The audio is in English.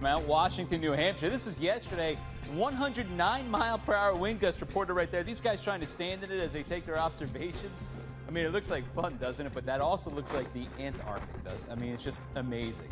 Mount Washington, New Hampshire. This is yesterday. 109 mile per hour wind gust reported right there. These guys trying to stand in it as they take their observations. I mean, it looks like fun, doesn't it? But that also looks like the Antarctic does. I mean, it's just amazing.